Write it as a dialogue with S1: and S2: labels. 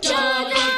S1: John.